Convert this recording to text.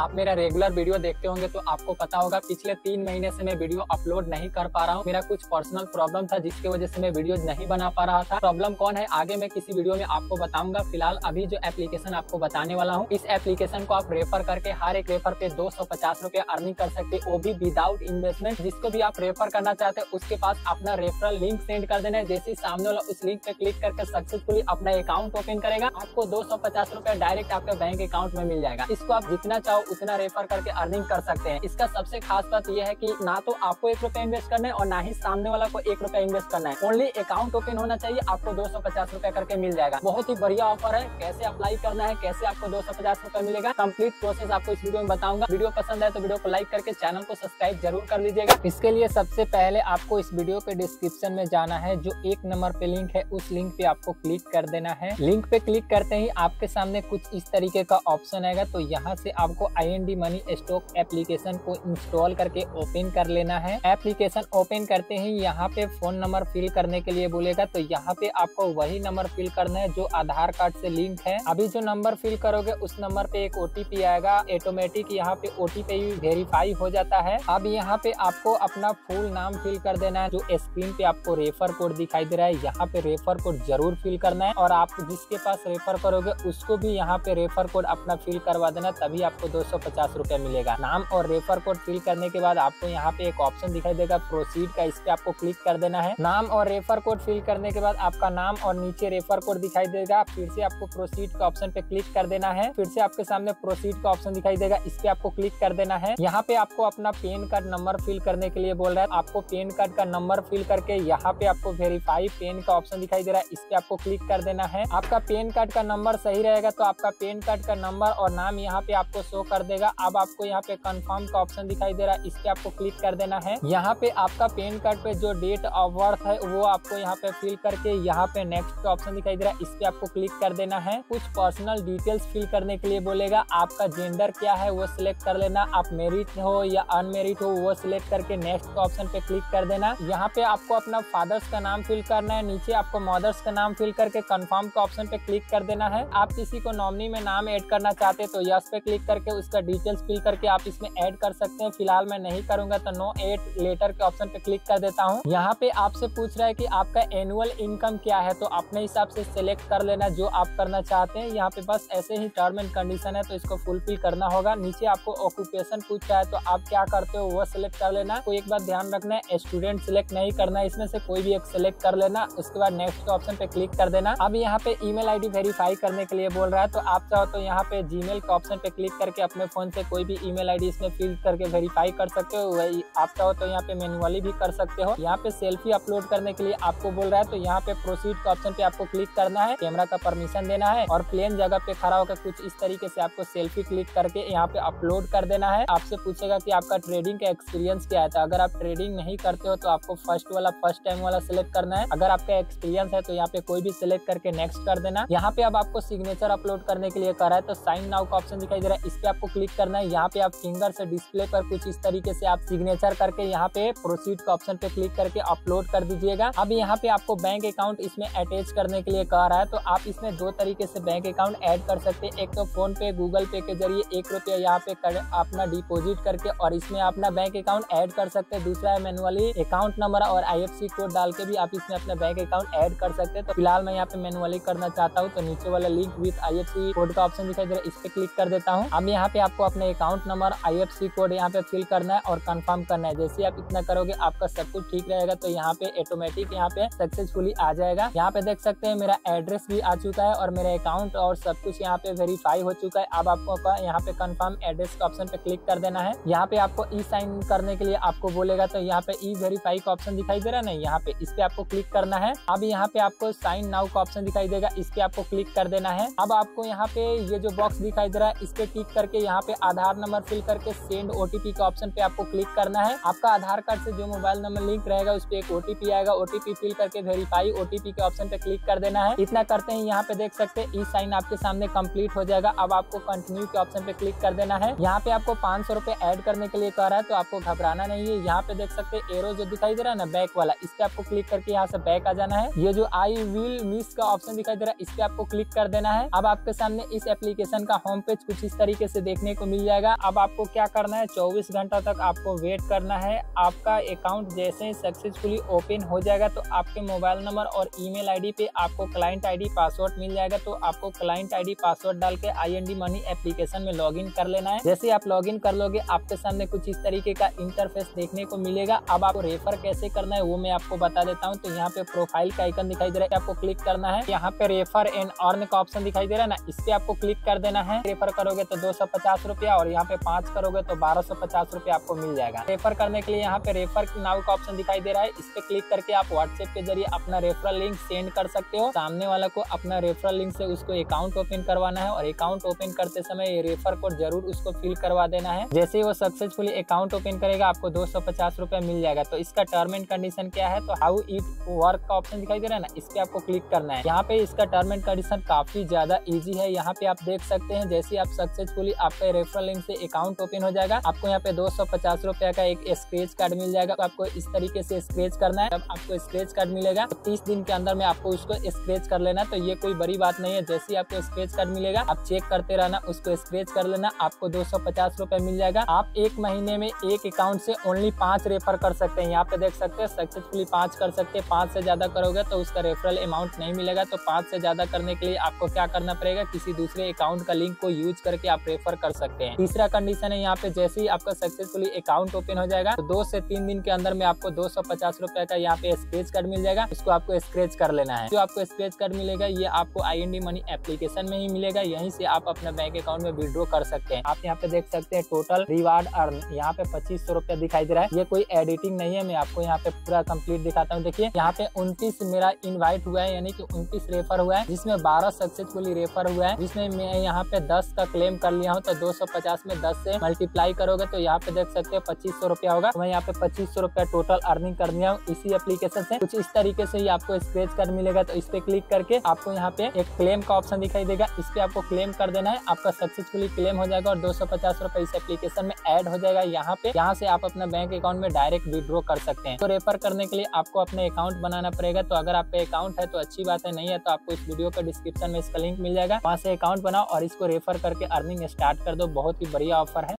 आप मेरा regular video देखते होंगे तो आपको पता होगा, पिछले तीन महीने से मैं वीडियो अपलोड नहीं कर पा रहा हूँ। मेरा कुछ पर्सनल प्रॉब्लम था जिसकी वजह से मैं वीडियो नहीं बना पा रहा था। प्रॉब्लम कौन है? आगे मैं किसी वीडियो में आपको बताऊँगा। फ़िलहाल अभी जो एप्लीकेशन आपको बताने वाला हूँ, इस एप्लीकेशन को आप रेफर करके हर एक रेफर पे दो सौ अर्निंग कर सकते वो भी विदाउट इन्वेस्टमेंट जिसको भी आप रेफर करना चाहते हैं, उसके पास अपना रेफरल लिंक सेंड कर देना है। जैसे सामने वाला उस लिंक पे क्लिक करके सक्सेसफुली अपना अकाउंट ओपन करेगा, आपको दो सौ डायरेक्ट आपके बैंक अकाउंट में मिल जाएगा। इसको आप जितना चाहो उतना रेफर करके अर्निंग कर सकते हैं। इसका सबसे खास बात यह है कि ना तो आपको एक रुपया इन्वेस्ट करना है और ना ही सामने वाला को एक रुपया इन्वेस्ट करना है। ओनली अकाउंट ओपन होना चाहिए, आपको दो सौ करके मिल जाएगा। बहुत ही बढ़िया ऑफ़र है। कैसे अप्लाई करना है, कैसे आपको दो सौ मिलेगा कंप्लीट प्रोसेस आपको इस वीडियो में बताऊँगा। वीडियो पसंद है तो वीडियो को लाइक करके चैनल को सब्सक्राइब ज़रूर कर लीजिएगा। इसके लिए सबसे पहले आपको इस वीडियो के डिस्क्रिप्शन में जाना है, जो एक नंबर पे लिंक है, उस लिंक पे आपको क्लिक कर देना है। लिंक पे क्लिक करते ही आपके सामने कुछ इस तरीके का ऑप्शन आएगा तो यहाँ से आपको I N D money stock application को इंस्टॉल करके ओपन कर लेना है। एप्लीकेशन ओपन करते ही यहाँ पे फ़ोन नंबर फिल करने के लिए बोलेगा तो यहाँ पे आपको वही नंबर फिल करना है जो आधार कार्ड से लिंक है। अभी जो नंबर फिल करोगे, उस नंबर पे एक ओटीपी आएगा। ऑटोमेटिक यहाँ पे ओटीपी वेरीफाई हो जाता है। अब यहाँ पे आपको अपना फुल नाम फिल कर देना है, जो स्क्रीन पे आपको रेफर कोड दिखाई दे रहा है। यहाँ पे रेफर कोड ज़रूर फिल करना है और आप जिसके पास रेफर करोगे, उसको भी यहाँ पे रेफर कोड अपना फिल करवा देना, तभी आपको दो सौ पचास रूपए मिलेगा। नाम और रेफर कोड फिल करने के बाद आपको यहाँ पे एक ऑप्शन दिखाई देगा प्रोसीड का। इस पे आपको क्लिक कर देना है। नाम और रेफर कोड फिल करने के बाद आपका नाम और नीचे रेफर कोड दिखाई देगा। फिर से आपको प्रोसीड का ऑप्शन पे क्लिक कर देना है। फिर से आपके सामने प्रोसीड का ऑप्शन दिखाई देगा। इस पे आपको क्लिक कर देना है। यहाँ पे आपको अपना पेन कार्ड नंबर फिल करने के लिए बोल रहा है। आपको पेन कार्ड का नंबर फिल करके यहाँ पे आपको वेरीफाई पेन का ऑप्शन दिखाई दे रहा है। इस पे आपको क्लिक कर देना है। आपका पेन कार्ड का नंबर सही रहेगा तो आपका पेन कार्ड का नंबर और नाम यहाँ पे आपको शो कर देगा। अब आपको यहाँ पे कंफर्म का ऑप्शन दिखाई दे रहा है। इस पे आपको क्लिक कर देना है। यहाँ पे आपका पेन कार्ड पे जो डेट ऑफ़ बर्थ है, वो आपको यहाँ पे फिल करके यहाँ पे नेक्स्ट का ऑप्शन दिखाई दे रहा है। इस पे आपको क्लिक कर देना है। कुछ पर्सनल डिटेल्स फिल करने के लिए बोलेगा। आपका जेंडर क्या है, वो सिलेक्ट कर लेना। आप मेरिट हो या अनमेरिट हो, वो सिलेक्ट करके नेक्स्ट का ऑप्शन पे क्लिक कर देना। यहाँ पे आपको अपना फादर्स का नाम फिल करना है। नीचे आपको मदर्स का नाम फिल करके कंफर्म का ऑप्शन पे क्लिक कर देना है। आप किसी को नॉमिनी में नाम ऐड करना चाहते तो यस पे क्लिक करके उसका डिटेल्स फिल करके आप इसमें ऐड कर सकते हैं। फ़िलहाल मैं नहीं करूँगा तो नो एड लेटर के ऑप्शन पे क्लिक कर देता हूँ। यहाँ पे आपसे पूछ रहा है कि आपका एनुअल इनकम क्या है तो अपने हिसाब से सिलेक्ट कर लेना जो आप करना चाहते हैं। यहाँ पे बस ऐसे ही टर्म एंड कंडीशन है तो इसको फुलफिल करना होगा। नीचे आपको ऑक्यूपेशन पूछ रहा है तो आप क्या करते हो, वो सिलेक्ट कर लेना। को एक बार ध्यान रखना है स्टूडेंट सिलेक्ट नहीं करना, इसमें से कोई भी एक सिलेक्ट कर लेना। उसके बाद नेक्स्ट ऑप्शन पे क्लिक कर देना। अब यहाँ पे ईमेल आईडी वेरीफाई करने के लिए बोल रहा है तो आप चाहो तो यहाँ पे जीमेल के ऑप्शन पे क्लिक करके अपने फ़ोन से कोई भी ईमेल आईडी इसमें फिल करके वेरीफाई कर सकते हो, वही आप चाहो तो यहाँ पे मैनुअली भी कर सकते हो। यहाँ पे सेल्फी अपलोड करने के लिए आपको बोल रहा है तो यहाँ पे प्रोसीड के ऑप्शन पे आपको क्लिक करना है कैमरा का परमिशन देना है और प्लेन जगह पे खड़ा होकर कुछ इस तरीके से आपको सेल्फी क्लिक करके यहाँ पे अपलोड कर देना है। आपसे पूछेगा की आपका ट्रेडिंग का एक्सपीरियंस क्या है तो अगर आप ट्रेडिंग नहीं करते हो तो आपको फ़र्स्ट वाला फ़र्स्ट टाइम वाला सिलेक्ट करना है। अगर आपका एक्सपीरियंस है तो यहाँ पे कोई भी सिलेक्ट करके नेक्स्ट कर देना। यहाँ पे अब आपको सिग्नेचर अपलोड करने के लिए कर रहा है तो साइन नाउ का ऑप्शन दिखाई दे रहा है। इस पे आपको क्लिक करना है। यहाँ पे आप फिंगर से डिस्प्ले पर कुछ इस तरीके से आप सिग्नेचर करके यहाँ पे प्रोसीड का ऑप्शन पे क्लिक करके अपलोड कर दीजिएगा। अब यहाँ पे आपको बैंक अकाउंट इसमें अटैच करने के लिए कह रहा है। तो आप इसमें दो तरीके से बैंक अकाउंट ऐड कर सकते हैं। एक तो फ़ोन पे गूगल पे के ज़रिए एक रुपया यहाँ पे कर, अपना डिपोजिट करके और इसमें अपना बैंक अकाउंट ऐड कर सकते हैं। दूसरा है मैनुअली अकाउंट नंबर और आईएफसी कोड डाल के भी आप इसमें अपना बैंक अकाउंट ऐड कर सकते हैं। तो फ़िलहाल मैं यहाँ पे मैनुअली करना चाहता हूँ। तो नीचे वाला लिंक विथ आईएफसी कोड का ऑप्शन दिखाई दे रहा है। इस पे क्लिक कर देता हूँ। अब यहाँ पे आपको अपने अकाउंट नंबर आईएफसी कोड यहाँ पे फिल करना है और कंफर्म करना है जैसे आप इतना करोगे आपका सब कुछ ठीक रहेगा तो यहाँ पे ऑटोमेटिक यहाँ पे सक्सेसफुली आ जाएगा यहाँ पे देख सकते हैं मेरा एड्रेस भी आ चुका है और मेरा अकाउंट और सब कुछ यहाँ पे वेरीफाई हो चुका है अब आपको यहाँ पे कंफर्म एड्रेस का ऑप्शन पे क्लिक कर देना है यहाँ पे आपको ई साइन करने के लिए आपको बोलेगा तो यहाँ पे ई वेरीफाई का ऑप्शन दिखाई दे रहा है ना यहाँ पे इस पे आपको क्लिक करना है अब यहाँ पे आपको साइन नाउ का ऑप्शन दिखाई देगा इस पे आपको क्लिक कर देना है अब आपको यहाँ पे ये जो बॉक्स दिखाई दे रहा है इस पे क्लिक करके यहाँ पे आधार नंबर फिल करके सेंड ओटीपी के ऑप्शन पे आपको क्लिक करना है। आपका आधार कार्ड से जो मोबाइल नंबर लिंक रहेगा, उस पर एक ओटीपी आएगा। ओटीपी फिल करके वेरीफाई ओटीपी के ऑप्शन पे क्लिक कर देना है। इतना करते हैं यहाँ पे देख सकते हैं ई साइन आपके सामने कंप्लीट हो जाएगा। अब आपको कंटिन्यू के ऑप्शन पे क्लिक कर देना है। यहाँ पे आपको पाँच सौ ऐड करने के लिए कह रहा है तो आपको घबराना नहीं है। यहाँ पे देख सकते एरो जो दिखाई दे रहा है ना बैक वाला, इस पे आपको क्लिक करके यहाँ से बैक आ जाना है। ये जो आई विल मिस का ऑप्शन दिखाई दे रहा है, इस पे आपको क्लिक कर देना है। अब आपके सामने इस एप्लीकेशन का होम पेज कुछ इस तरीके से देखने को मिल जाएगा। अब आपको क्या करना है? चौबीस घंटा तक आपको वेट करना है। आपका अकाउंट जैसे ही सक्सेसफुली ओपन हो जाएगा तो आपके मोबाइल नंबर और ईमेल आईडी पे आपको क्लाइंट आईडी पासवर्ड मिल जाएगा। तो आपको क्लाइंट आईडी पासवर्ड डाल के आईएनडी मनी एप्लीकेशन में लॉग कर लेना है। जैसे आप लॉग कर लोगे, आपके सामने कुछ इस तरीके का इंटरफेस देखने को मिलेगा। अब आपको रेफर कैसे करना है, वो मैं आपको बता देता हूँ। तो यहाँ पे प्रोफ़ाइल का आइकन दिखाई दे रहा है। आपको क्लिक करना है। यहाँ पे रेफर एंड अर्न का ऑप्शन दिखाई दे रहा है ना? इस पे आपको क्लिक कर देना है। रेफर करोगे तो दो सौ पचास रुपया और यहाँ पे पाँच करोगे तो बारह सौ पचास रुपया आपको मिल जाएगा। रेफर करने के लिए यहाँ पे रेफर नाव का ऑप्शन दिखाई दे रहा है। इस पे क्लिक करके आप व्हाट्सएप के ज़रिए अपना रेफरल लिंक सेंड कर सकते हो। सामने वाला को अपना रेफरल लिंक से उसको अकाउंट ओपन करवाना है और अकाउंट ओपन करते समय ये रेफर कोड ज़रूर उसको फिल करवा देना है। जैसे ही वो सक्सेसफुली अकाउंट ओपन करेगा, आपको दो सौ पचास रुपया मिल जाएगा। तो इसका टर्म एंड कंडीशन क्या है? तो हाउ इट वर्क का ऑप्शन दिखाई दे रहा है ना? इस पे आपको क्लिक करना है। यहाँ पे इसका टर्म एंड कंडीशन काफ़ी ज़्यादा इजी है। यहाँ पे आप देख सकते हैं, जैसे आप सक्सेसफुली आपके रेफरल लिंक से अकाउंट ओपन हो जाएगा। आपको यहाँ पे दो सौ पचास रुपया का एक स्क्रेच कार्ड मिल जाएगा। तो आपको इस तरीके से स्क्रेच करना है। जब आपको स्क्रेच कार्ड मिलेगा तो तीस दिन के अंदर में आपको उसको स्क्रेच कर लेना। तो ये कोई बड़ी बात नहीं है। जैसे आपको स्क्रेच कार्ड मिलेगा, आप चेक करते रहना, उसको स्क्रेच कर लेना। आपको दो सौ मिल जाएगा। आप एक महीने में एक अकाउंट से ओनली पाँच रेफर कर सकते हैं। यहाँ पे देख सकते हैं सक्सेसफुली पाँच कर सकते हैं। पाँच से ज़्यादा करोगे तो उसका रेफरल अमाउंट नहीं मिलेगा। तो पाँच से ज़्यादा करने के लिए आपको क्या करना पड़ेगा? किसी दूसरे अकाउंट का लिंक को यूज़ करके आप रेफर कर सकते हैं। तीसरा कंडीशन है यहाँ पे जैसे ही आपका सक्सेसफुली अकाउंट ओपन हो जाएगा तो दो से तीन दिन के अंदर में आपको दो सौ का यहाँ पे स्क्रेच कार्ड मिल जाएगा। इसको आपको स्क्रेच कर लेना है। जो आपको स्क्रेच कार्ड मिलेगा, ये आपको आई मनी एप्लीकेशन में ही मिलेगा। यहीं से आप अपने बैंक अकाउंट में विड्रॉ कर सकते हैं। आप यहाँ पे देख सकते हैं टोटल रिवार्ड अर्न यहाँ पे पच्चीस सौ रुपया दिखाई दे रहा है। ये कोई एडिटिंग नहीं है। मैं आपको यहाँ पे पूरा कंप्लीट दिखाता हूँ। देखिए, यहाँ पे उनतीस मेरा इनवाइट हुआ है, यानी कि उनतीस रेफर हुआ है, जिसमें बारह सक्सेसफुली रेफर हुआ है, जिसमें मैं यहाँ पे दस का क्लेम कर लिया हूँ। तो दो सौ पचास में दस से मल्टीप्लाई करोगे तो यहाँ पे देख सकते हो पच्चीस सौ रुपया होगा। तो मैं यहाँ पे पच्चीस सौ रुपया टोटल अर्निंग कर दिया हूँ इसी एप्लीकेशन से। कुछ इस तरीके से ही आपको स्क्रेच कार्ड मिलेगा तो इस पे क्लिक करके आपको यहाँ पे एक क्लेम का ऑप्शन दिखाई देगा। इस पे आपको क्लेम कर देना है, आपका सक्सेसफुली क्लेम हो जाएगा और दो सौ इस एप्लीकेशन में एड हो जाएगा। यहाँ पे, यहाँ से आप अपना बैंक अकाउंट में डायरेक्ट विड्रॉ कर सकते हैं। तो रेफर करने के लिए आपको अपने अकाउंट बनाना पड़ेगा। तो अगर आपका अकाउंट है तो अच्छी बात है, नहीं है तो आपको इस वीडियो का डिस्क्रिप्शन में इसका लिंक मिल जाएगा। वहाँ से अकाउंट बनाओ और इसको रेफर करके अर्निंग स्टार्ट कर दो। बहुत ही बढ़िया ऑफ़र है।